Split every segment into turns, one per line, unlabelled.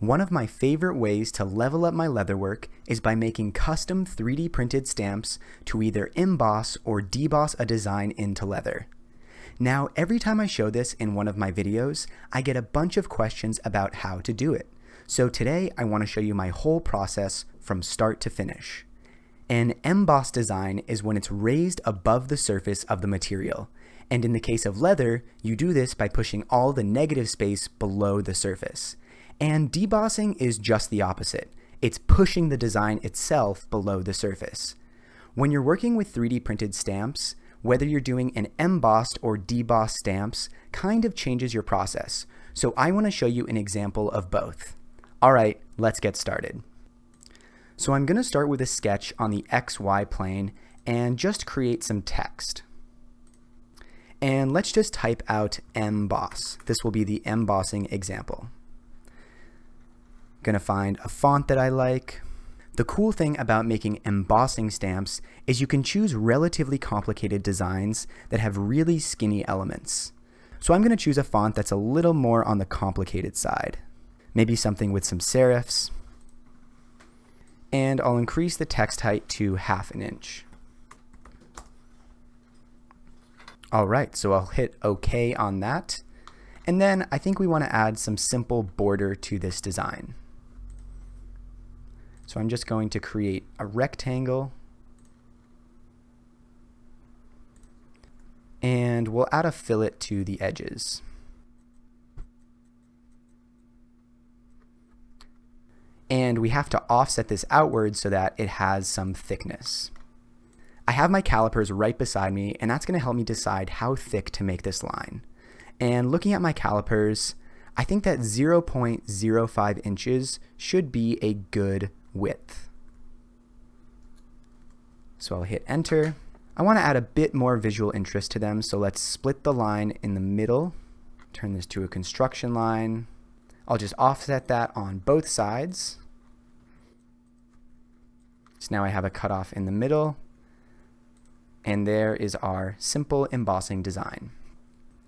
One of my favorite ways to level up my leatherwork is by making custom 3D printed stamps to either emboss or deboss a design into leather. Now, every time I show this in one of my videos, I get a bunch of questions about how to do it. So today I want to show you my whole process from start to finish. An emboss design is when it's raised above the surface of the material. And in the case of leather, you do this by pushing all the negative space below the surface. And debossing is just the opposite. It's pushing the design itself below the surface. When you're working with 3D printed stamps, whether you're doing an embossed or debossed stamps kind of changes your process. So I want to show you an example of both. All right, let's get started. So I'm going to start with a sketch on the XY plane and just create some text. And let's just type out emboss. This will be the embossing example. Gonna find a font that I like. The cool thing about making embossing stamps is you can choose relatively complicated designs that have really skinny elements. So I'm going to choose a font that's a little more on the complicated side. Maybe something with some serifs. And I'll increase the text height to half an inch. Alright, so I'll hit OK on that. And then I think we want to add some simple border to this design. So I'm just going to create a rectangle and we'll add a fillet to the edges. And we have to offset this outward so that it has some thickness. I have my calipers right beside me and that's going to help me decide how thick to make this line. And looking at my calipers, I think that 0.05 inches should be a good width. So I'll hit enter. I want to add a bit more visual interest to them, so let's split the line in the middle, turn this to a construction line. I'll just offset that on both sides. So now I have a cutoff in the middle, and there is our simple embossing design.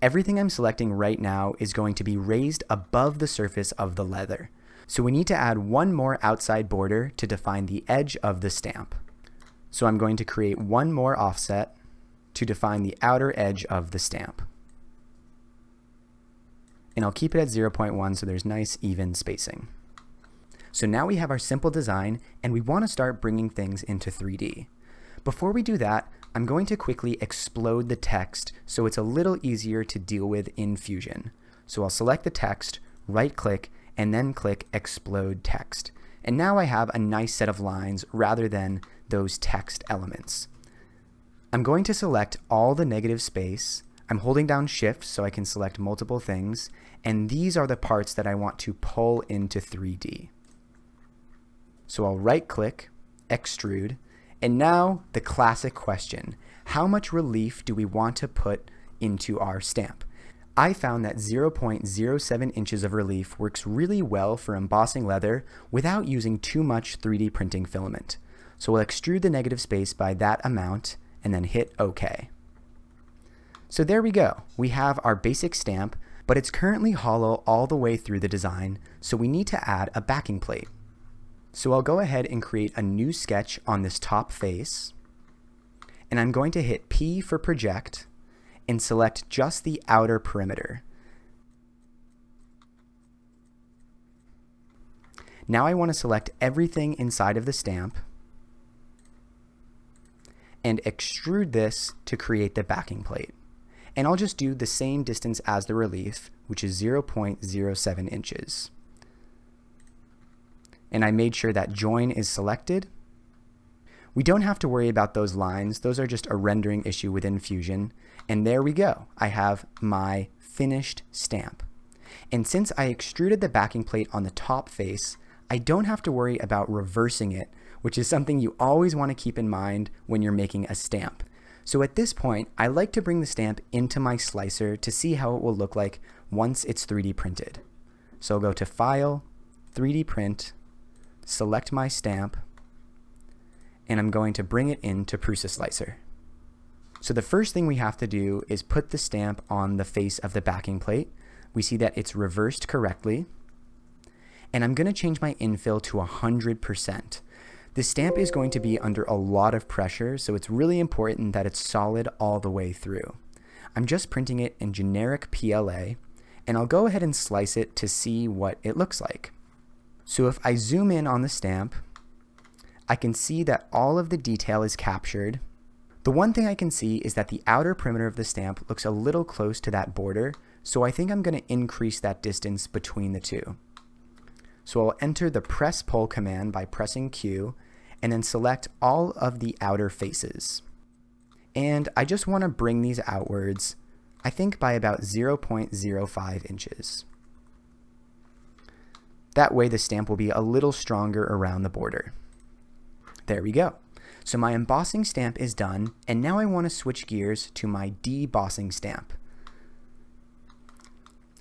Everything I'm selecting right now is going to be raised above the surface of the leather. So we need to add one more outside border to define the edge of the stamp. So I'm going to create one more offset to define the outer edge of the stamp. And I'll keep it at 0.1 so there's nice even spacing. So now we have our simple design and we want to start bringing things into 3D. Before we do that, I'm going to quickly explode the text so it's a little easier to deal with in Fusion. So I'll select the text, right click, and then click Explode Text. And now I have a nice set of lines rather than those text elements. I'm going to select all the negative space. I'm holding down Shift so I can select multiple things. And these are the parts that I want to pull into 3D. So I'll right click, extrude, and now the classic question, how much relief do we want to put into our stamp? I found that 0.07 inches of relief works really well for embossing leather without using too much 3D printing filament. So we'll extrude the negative space by that amount and then hit OK. So there we go. We have our basic stamp, but it's currently hollow all the way through the design, so we need to add a backing plate. So I'll go ahead and create a new sketch on this top face, and I'm going to hit P for project, and select just the outer perimeter. Now I want to select everything inside of the stamp and extrude this to create the backing plate. And I'll just do the same distance as the relief, which is 0.07 inches. And I made sure that join is selected we don't have to worry about those lines. Those are just a rendering issue within Fusion. And there we go. I have my finished stamp. And since I extruded the backing plate on the top face, I don't have to worry about reversing it, which is something you always want to keep in mind when you're making a stamp. So at this point, I like to bring the stamp into my slicer to see how it will look like once it's 3D printed. So I'll go to File, 3D Print, select my stamp, and I'm going to bring it into Prusa Slicer. So the first thing we have to do is put the stamp on the face of the backing plate. We see that it's reversed correctly. and I'm going to change my infill to 100%. The stamp is going to be under a lot of pressure, so it's really important that it's solid all the way through. I'm just printing it in generic PLA, and I'll go ahead and slice it to see what it looks like. So if I zoom in on the stamp, I can see that all of the detail is captured. The one thing I can see is that the outer perimeter of the stamp looks a little close to that border, so I think I'm going to increase that distance between the two. So I'll enter the press pull command by pressing Q and then select all of the outer faces. And I just want to bring these outwards, I think by about 0.05 inches. That way the stamp will be a little stronger around the border. There we go. So my embossing stamp is done, and now I want to switch gears to my debossing stamp.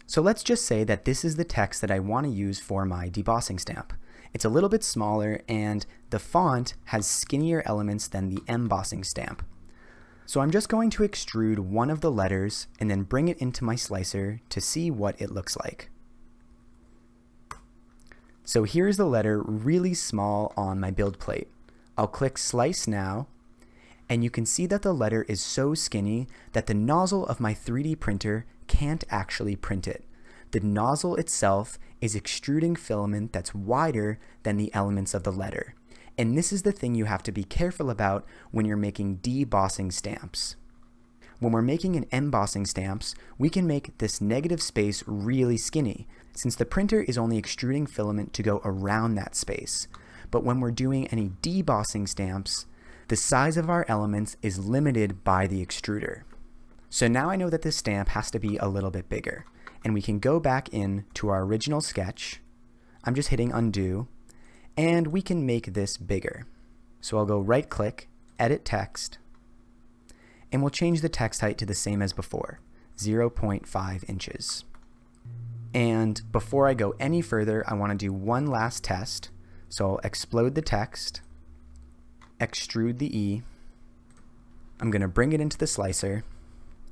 So let's just say that this is the text that I want to use for my debossing stamp. It's a little bit smaller and the font has skinnier elements than the embossing stamp. So I'm just going to extrude one of the letters and then bring it into my slicer to see what it looks like. So here's the letter really small on my build plate. I'll click slice now and you can see that the letter is so skinny that the nozzle of my 3D printer can't actually print it. The nozzle itself is extruding filament that's wider than the elements of the letter. And this is the thing you have to be careful about when you're making debossing stamps. When we're making an embossing stamps, we can make this negative space really skinny, since the printer is only extruding filament to go around that space. But when we're doing any debossing stamps, the size of our elements is limited by the extruder. So now I know that this stamp has to be a little bit bigger. And we can go back in to our original sketch. I'm just hitting undo. And we can make this bigger. So I'll go right click, edit text, and we'll change the text height to the same as before, 0.5 inches. And before I go any further, I want to do one last test. So I'll explode the text, extrude the E. I'm going to bring it into the slicer,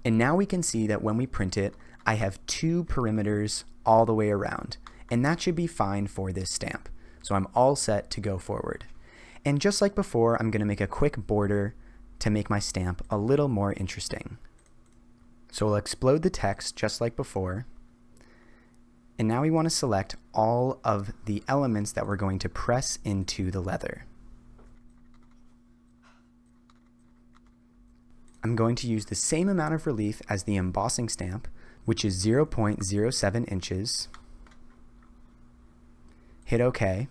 and now we can see that when we print it, I have two perimeters all the way around, and that should be fine for this stamp. So I'm all set to go forward. And just like before, I'm going to make a quick border to make my stamp a little more interesting. So I'll explode the text just like before. And now we want to select all of the elements that we're going to press into the leather. I'm going to use the same amount of relief as the embossing stamp, which is 0.07 inches. Hit OK.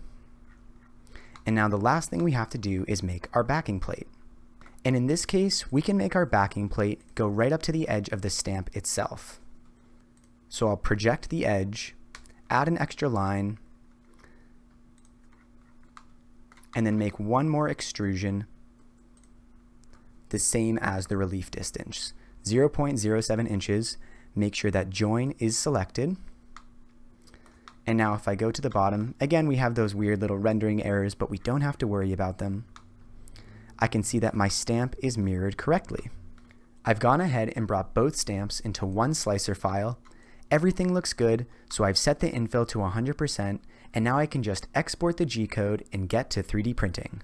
And now the last thing we have to do is make our backing plate. And in this case, we can make our backing plate go right up to the edge of the stamp itself. So I'll project the edge, add an extra line, and then make one more extrusion the same as the relief distance. 0.07 inches, make sure that join is selected. And now if I go to the bottom, again we have those weird little rendering errors, but we don't have to worry about them. I can see that my stamp is mirrored correctly. I've gone ahead and brought both stamps into one slicer file. Everything looks good, so I've set the infill to 100%, and now I can just export the G-code and get to 3D printing.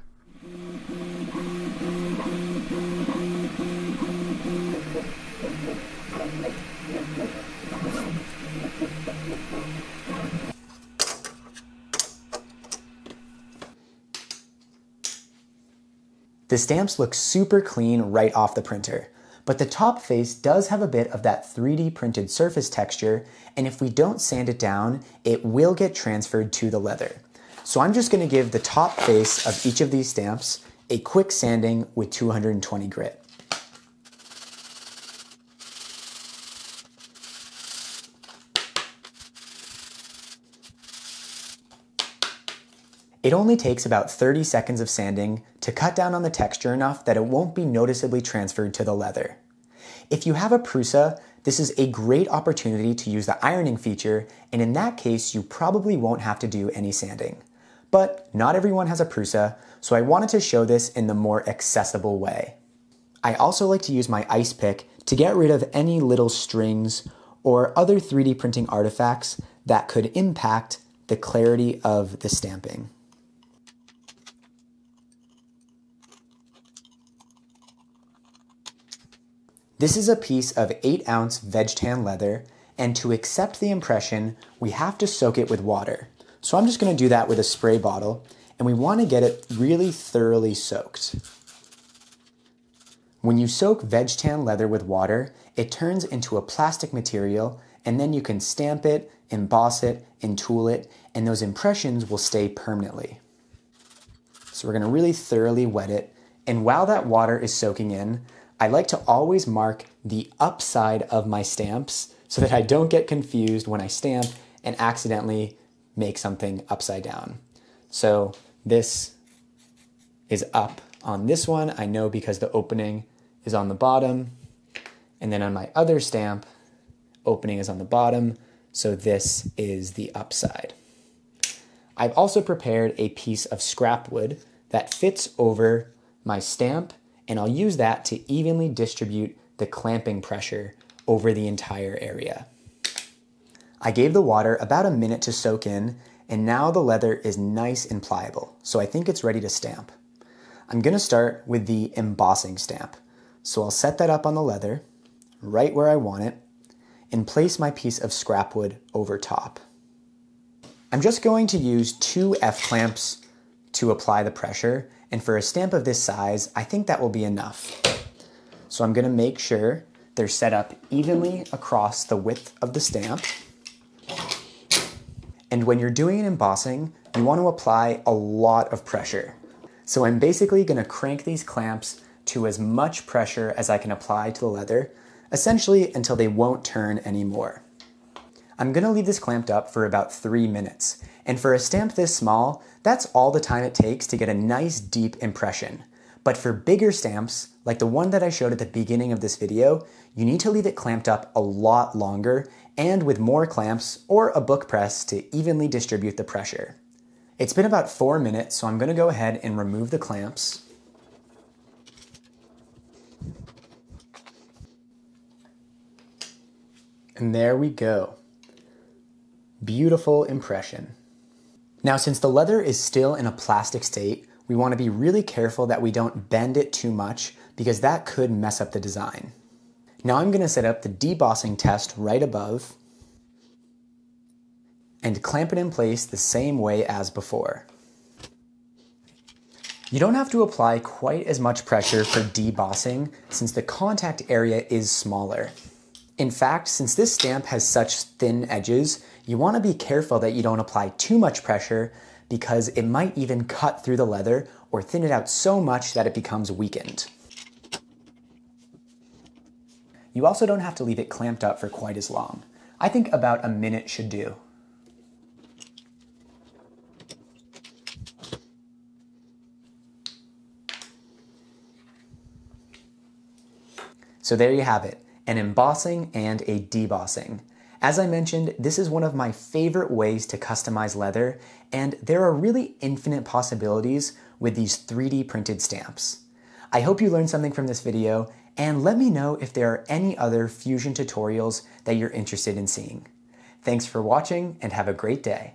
The stamps look super clean right off the printer, but the top face does have a bit of that 3D printed surface texture, and if we don't sand it down, it will get transferred to the leather. So I'm just gonna give the top face of each of these stamps a quick sanding with 220 grit. It only takes about 30 seconds of sanding to cut down on the texture enough that it won't be noticeably transferred to the leather. If you have a Prusa, this is a great opportunity to use the ironing feature, and in that case, you probably won't have to do any sanding. But not everyone has a Prusa, so I wanted to show this in the more accessible way. I also like to use my ice pick to get rid of any little strings or other 3D printing artifacts that could impact the clarity of the stamping. This is a piece of 8 ounce veg tan leather, and to accept the impression, we have to soak it with water. So I'm just gonna do that with a spray bottle, and we wanna get it really thoroughly soaked. When you soak veg tan leather with water, it turns into a plastic material, and then you can stamp it, emboss it, and tool it, and those impressions will stay permanently. So we're gonna really thoroughly wet it, and while that water is soaking in, I like to always mark the upside of my stamps so that I don't get confused when I stamp and accidentally make something upside down. So this is up on this one. I know because the opening is on the bottom. And then on my other stamp, opening is on the bottom. So this is the upside. I've also prepared a piece of scrap wood that fits over my stamp and I'll use that to evenly distribute the clamping pressure over the entire area. I gave the water about a minute to soak in, and now the leather is nice and pliable, so I think it's ready to stamp. I'm gonna start with the embossing stamp. So I'll set that up on the leather, right where I want it, and place my piece of scrap wood over top. I'm just going to use two F-clamps to apply the pressure, and for a stamp of this size, I think that will be enough. So I'm gonna make sure they're set up evenly across the width of the stamp. And when you're doing an embossing, you want to apply a lot of pressure. So I'm basically gonna crank these clamps to as much pressure as I can apply to the leather, essentially until they won't turn anymore. I'm gonna leave this clamped up for about three minutes, and for a stamp this small, that's all the time it takes to get a nice deep impression. But for bigger stamps, like the one that I showed at the beginning of this video, you need to leave it clamped up a lot longer and with more clamps or a book press to evenly distribute the pressure. It's been about four minutes, so I'm gonna go ahead and remove the clamps. And there we go. Beautiful impression. Now, since the leather is still in a plastic state, we want to be really careful that we don't bend it too much because that could mess up the design. Now I'm going to set up the debossing test right above and clamp it in place the same way as before. You don't have to apply quite as much pressure for debossing since the contact area is smaller. In fact, since this stamp has such thin edges, you want to be careful that you don't apply too much pressure because it might even cut through the leather or thin it out so much that it becomes weakened. You also don't have to leave it clamped up for quite as long. I think about a minute should do. So there you have it an embossing, and a debossing. As I mentioned, this is one of my favorite ways to customize leather, and there are really infinite possibilities with these 3D printed stamps. I hope you learned something from this video, and let me know if there are any other Fusion tutorials that you're interested in seeing. Thanks for watching, and have a great day.